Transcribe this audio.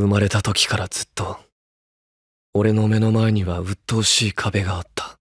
生まれた時からずっと俺の目の前には鬱陶しい壁があった。